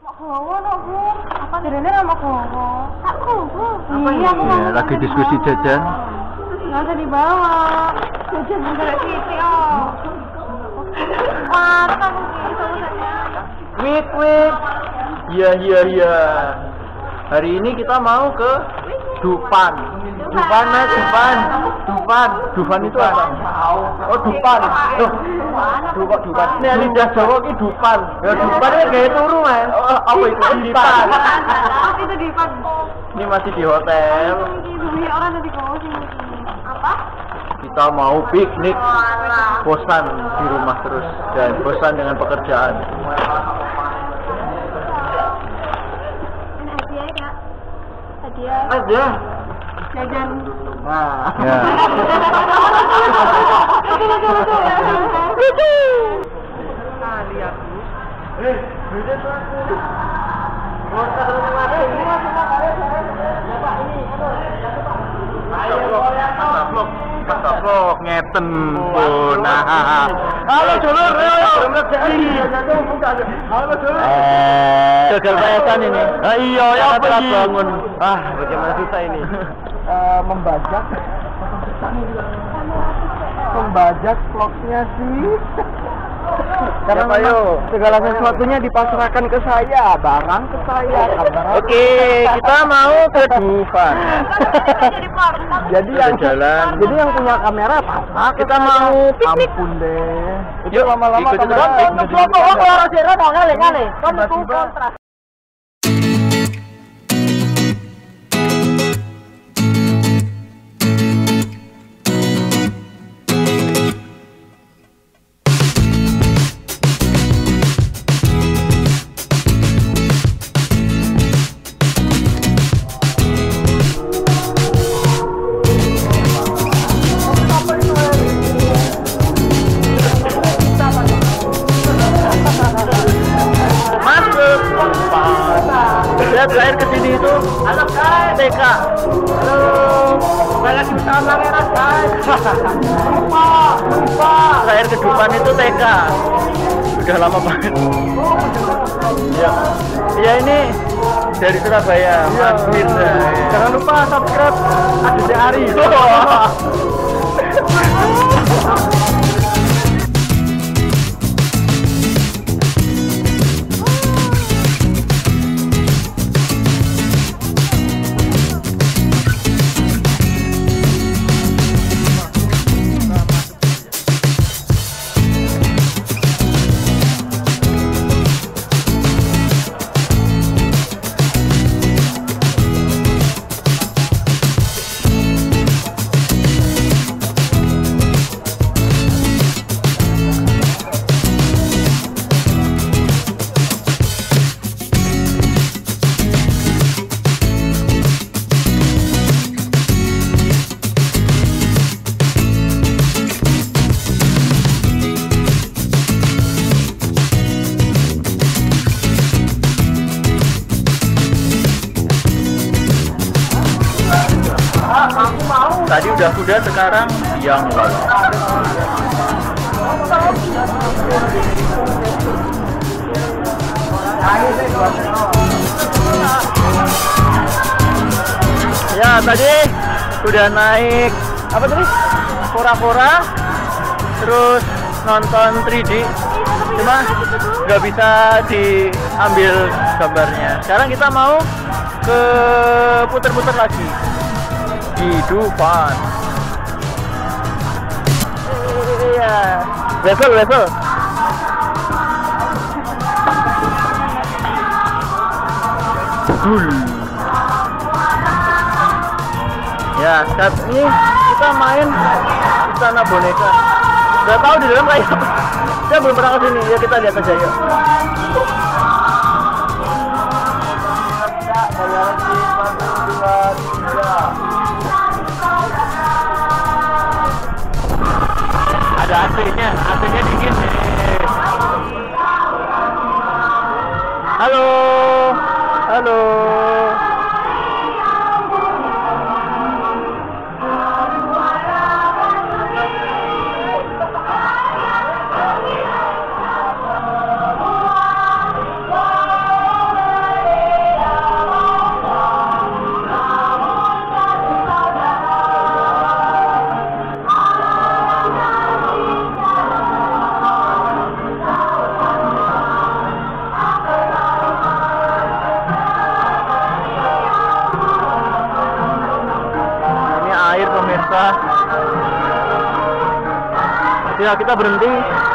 Mak gowo no, Bu. Apa? Ini nama gowo. Tak. Iya, aku mau lagi diskusi jajan. Nggak usah dibawa. Jajan bentar sih, oh. Wah, kamu gitu saja. Wik, wik. Iya, iya, iya. Hari ini kita mau ke Dupan. Dupan, Mas, Dupan. Dupan. Dupan itu apa? Oh, Dupan. Duh. Kok Dupan? Ini lidah Jawa ki Dupan. Ya, Dupan kayak turu, Mas. Oh, apa itu? Dupan. Itu di pan. Ini masih di hotel. Orang tadi. Apa? Kita mau piknik. Bosan di rumah terus dan bosan dengan pekerjaan. Hadiah ya, Kak. Hadiah. Aja. Jajan. Nah. Ya. Lucu. Eh, beda. Ini ini. Ngeten pun. Nah. Halo, Dulur. Halo, Dulur. Gagal payasan ini. Ah, iya, ya apa ini? bangun. Ah, bagaimana susah ini? Eh, membajak. Membajak vlognya sih. Karena yuk? segala sesuatunya dipasrahkan ke saya barang ke saya Oke, kita mau ke Dufan. Jadi yang jalan. jadi yang punya kamera pasrah Kita mau piknik. ampun deh. Itu Yuk, lama-lama kamera Halo guys. TK. Halo. Kembali lagi bersama Pangeran guys. Lupa, lupa. Terakhir ke Dufan itu TK. Udah lama banget. Ya. Ya ini dari Surabaya, Mas Mirza. jangan lupa subscribe Adi Ari Tadi udah kuda, sekarang yang lalu. Ya tadi udah naik apa tadi? Pora-pora, terus nonton 3D. Cuma nggak bisa diambil gambarnya. Sekarang kita mau ke puter-puter lagi di Dufan. Iya, level level. Dul. Ya, saat ini kita main di sana boneka. Gak tahu di dalam kayak apa. Saya belum pernah ke sini. Ya kita lihat aja yuk. Ada AC-nya, AC-nya dingin halo. Ya, kita berhenti.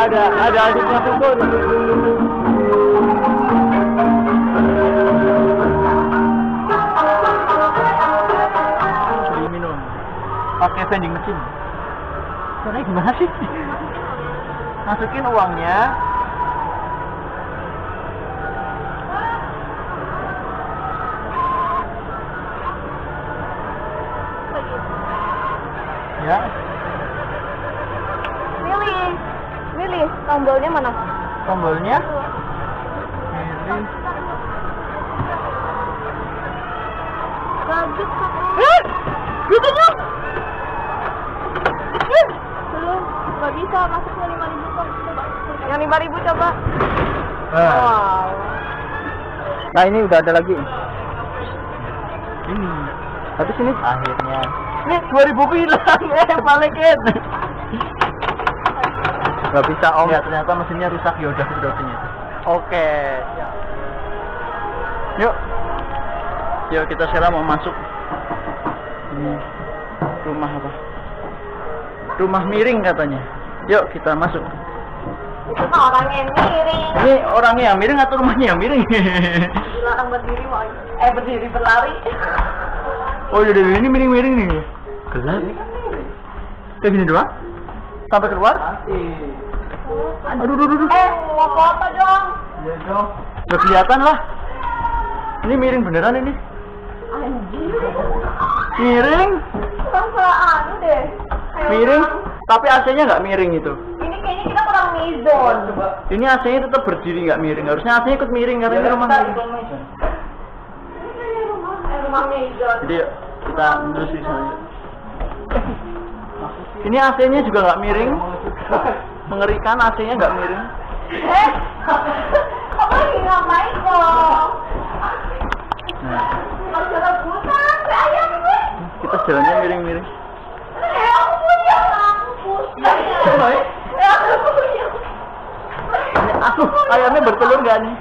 Ada ada adiknya Sukun. Beli minum. Pakai vending mesin. Caranya gimana sih? Masukin uangnya. Ya, Tombolnya mana? tombolnya. Pilih. Bagus. Eh, Gitu Belum. Gak bisa masuknya lima ribu kok. Coba. Yang lima ribu coba. Nah, Wow. nah ini udah ada lagi. Ini. Tapi sini akhirnya. Ini 2000 hilang, eh balikin. Gak bisa om. Ya ternyata mesinnya rusak ya udah sini. Oke. Yuk. Yuk kita sekarang mau masuk. Ini rumah apa? Rumah miring katanya. Yuk kita masuk. Orangnya yang miring. Ini orangnya yang miring atau rumahnya yang miring? Dilarang berdiri mau. Eh berdiri berlari. oh jadi ini miring-miring nih. Gelap. Kayak gini doang? Sampai keluar? Aduh, aduh, aduh, aduh. Eh mau foto dong. Ya dong. Udah kelihatan lah. Ini miring beneran ini. Anjir. Miring, salah anu deh. Ayo, miring. Bang. Tapi AC-nya nggak miring itu. Ini kayaknya kita kurang mizon. Ini AC-nya tetap berdiri nggak miring. Harusnya AC-nya ikut miring karena ini rumah miring. Ini rumah, eh, rumah mizon. Jadi kita terus di sana. Ini AC-nya juga nggak miring. Mengerikan AC-nya nggak miring. Eh, kamu lagi ngapain kok? Nah, kita jalannya miring-miring. Eh, aku punya kampus. Eh, aku punya. Ini aku ayamnya bertelur nggak nih?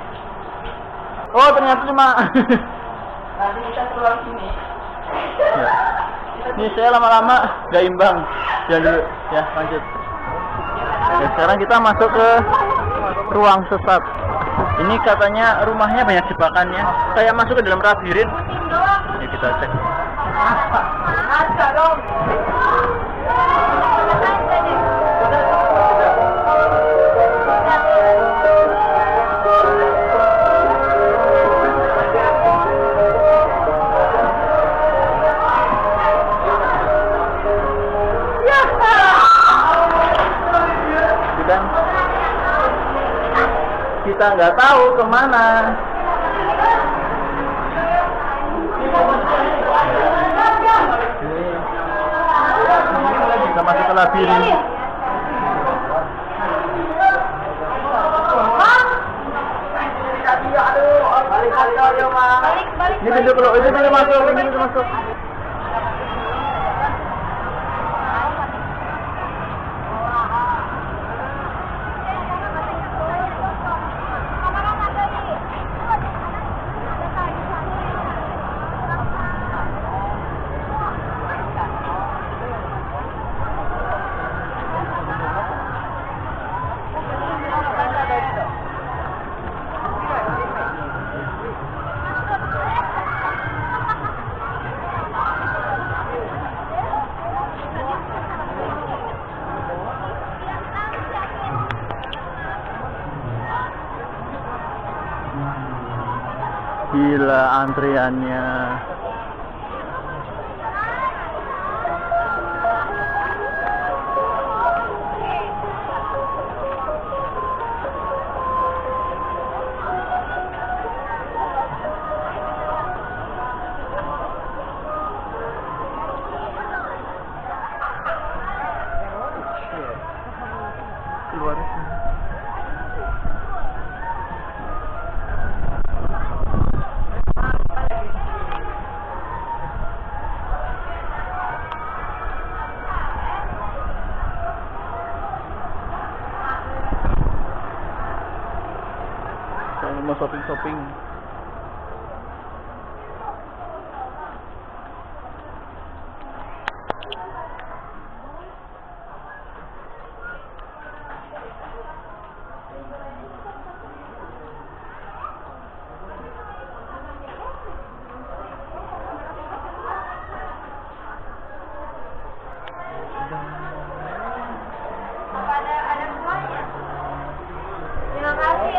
Oh ternyata cuma. Nanti kita keluar sini. ya. Ini saya lama-lama nggak imbang. Jangan dulu. Ya lanjut. Oke, sekarang kita masuk ke ruang sesat. Ini katanya rumahnya banyak jebakannya. Kayak masuk ke dalam labirin. Ya kita cek. Kita nggak tahu ke mana. Ini kita masuk ke labirin. Balik, balik. Ini pintu keluar, ini pintu masuk, ini pintu masuk. Antriannya. Shopping shopping.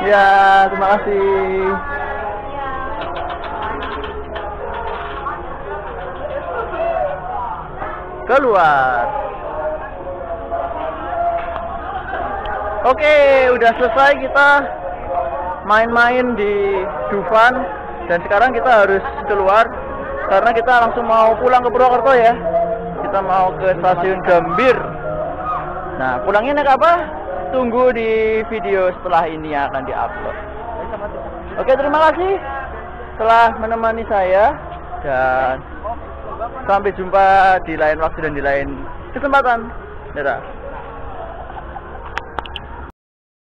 Ya. Terima kasih. Keluar. Oke, udah selesai kita main-main di Dufan dan sekarang kita harus keluar karena kita langsung mau pulang ke Purwokerto ya. Kita mau ke stasiun Gambir. Nah, pulangnya naik apa? Tunggu di video setelah ini yang akan diupload. Oke, terima kasih telah menemani saya dan sampai jumpa di lain waktu dan di lain kesempatan. Dadah.